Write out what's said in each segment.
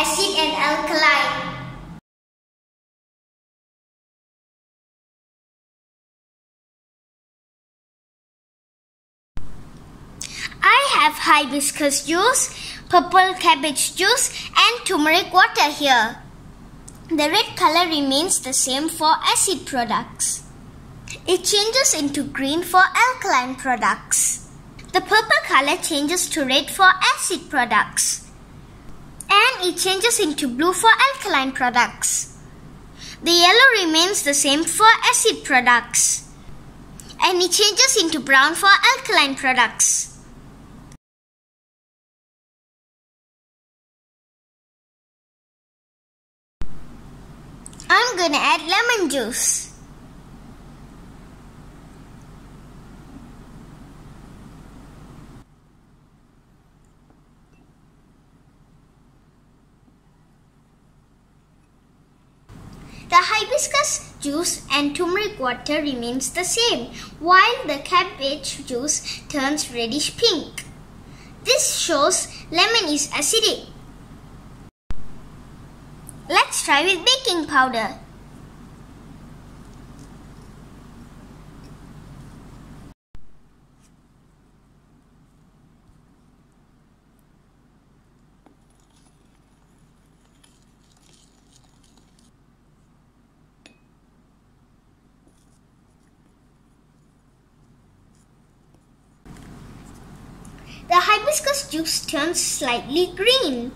acid and alkaline. I have hibiscus juice, purple cabbage juice and turmeric water here. The red color remains the same for acid products. It changes into green for alkaline products. The purple color changes to red for acid products. It changes into blue for alkaline products. The yellow remains the same for acid products. And it changes into brown for alkaline products. I'm gonna add lemon juice. The hibiscus juice and turmeric water remains the same, while the cabbage juice turns reddish pink. This shows lemon is acidic. Let's try with baking powder. The hibiscus juice turns slightly green.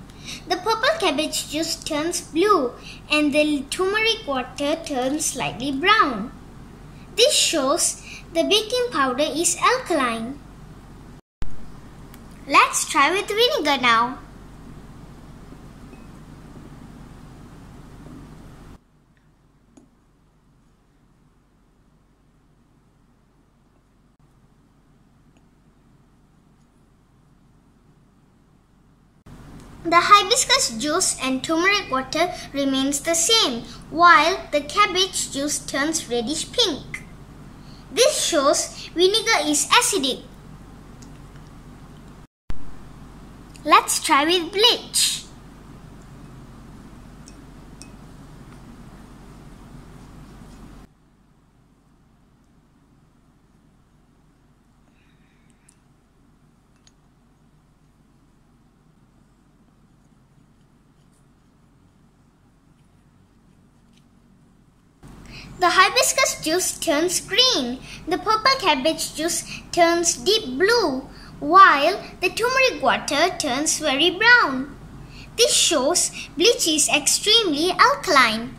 The purple cabbage juice turns blue and the turmeric water turns slightly brown. This shows the baking powder is alkaline. Let's try with vinegar now. The hibiscus juice and turmeric water remains the same, while the cabbage juice turns reddish pink. This shows vinegar is acidic. Let's try with bleach. The hibiscus juice turns green. The purple cabbage juice turns deep blue, while the turmeric water turns very brown. This shows bleach is extremely alkaline.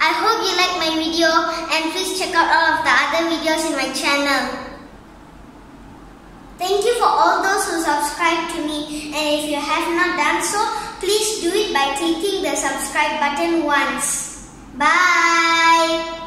I hope you like my video and please check out all of the other videos in my channel. Thank you for all those who subscribe to me and if you have not done so, please do it by clicking the subscribe button once. Bye!